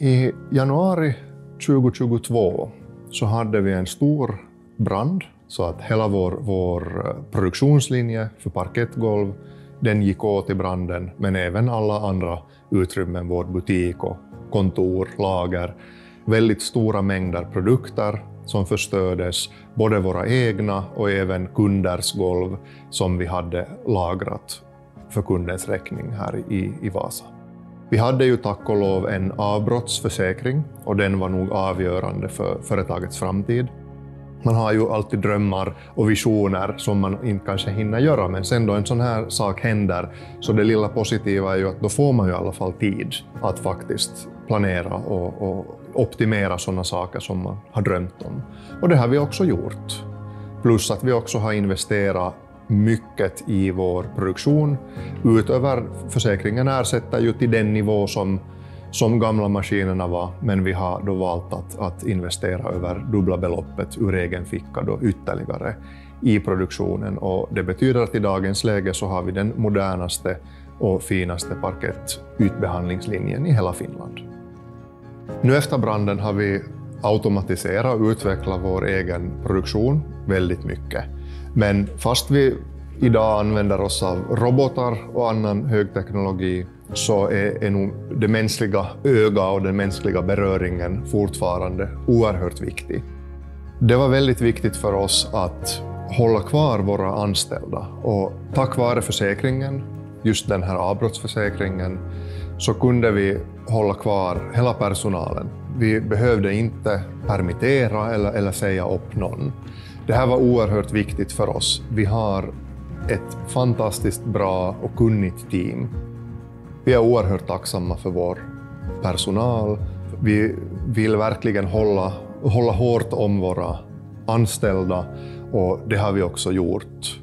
I januari 2022 så hade vi en stor brand så att hela vår, vår eh, produktionslinje för parkettgolv den gick åt i branden, men även alla andra utrymmen, vår butik och kontor, lager. Väldigt stora mängder produkter som förstördes, både våra egna och även kunders golv som vi hade lagrat för kundens räkning här i, i Vasa. Vi hade ju tack och lov en avbrottsförsäkring och den var nog avgörande för företagets framtid. Man har ju alltid drömmar och visioner som man inte kanske hinner göra, men sen då en sån här sak händer, så det lilla positiva är ju att då får man ju i alla fall tid att faktiskt planera och, och optimera sådana saker som man har drömt om. Och det har vi också gjort. Plus att vi också har investerat mycket i vår produktion. Utöver försäkringen ersätter ju till den nivå som, som gamla maskinerna var, men vi har då valt att, att investera över dubbla beloppet ur egen ficka då ytterligare i produktionen. Och det betyder att i dagens läge så har vi den modernaste och finaste parkettytbehandlingslinjen i hela Finland. Nu efter branden har vi automatiserat och utvecklat vår egen produktion väldigt mycket. Men fast vi idag använder oss av robotar och annan högteknologi så är, är nog det mänskliga ögat och den mänskliga beröringen fortfarande oerhört viktig. Det var väldigt viktigt för oss att hålla kvar våra anställda och tack vare försäkringen, just den här avbrottsförsäkringen, så kunde vi hålla kvar hela personalen. Vi behövde inte permittera eller, eller säga upp någon. Det här var oerhört viktigt för oss. Vi har ett fantastiskt bra och kunnigt team. Vi är oerhört tacksamma för vår personal. Vi vill verkligen hålla, hålla hårt om våra anställda och det har vi också gjort.